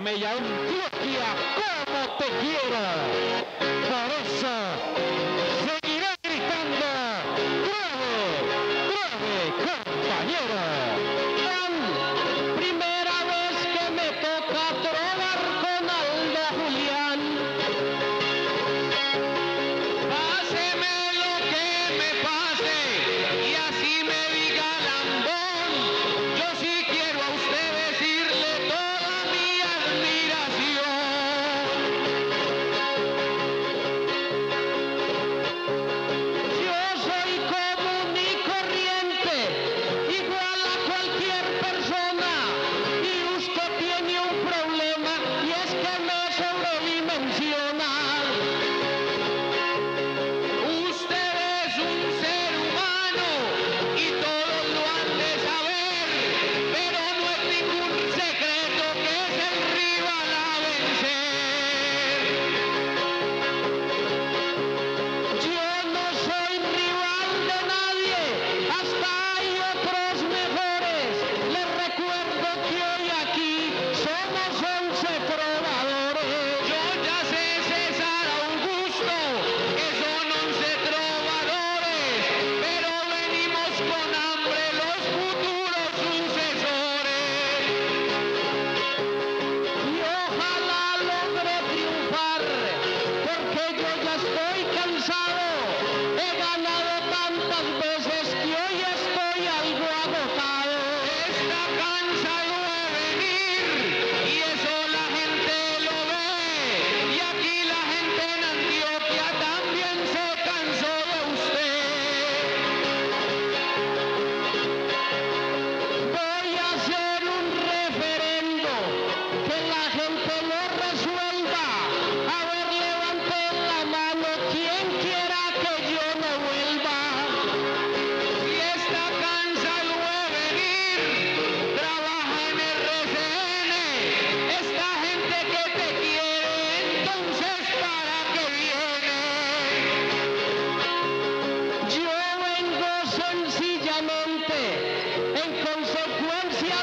Mella Antioquia, como te quiero. Por eso seguirá gritando, bravo, bravo, compañero.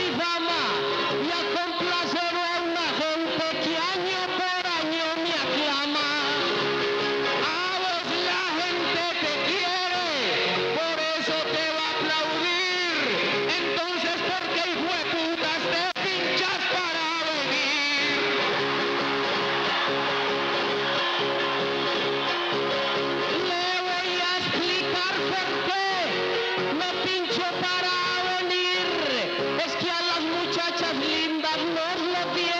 mi y a complacer a una gente que año por año me aclama. A vos la gente te quiere, por eso te va a aplaudir. Entonces, ¿por qué hijo de putas te pinchas para venir? Le voy a explicar por qué me pincho para venir. linda flor la piel.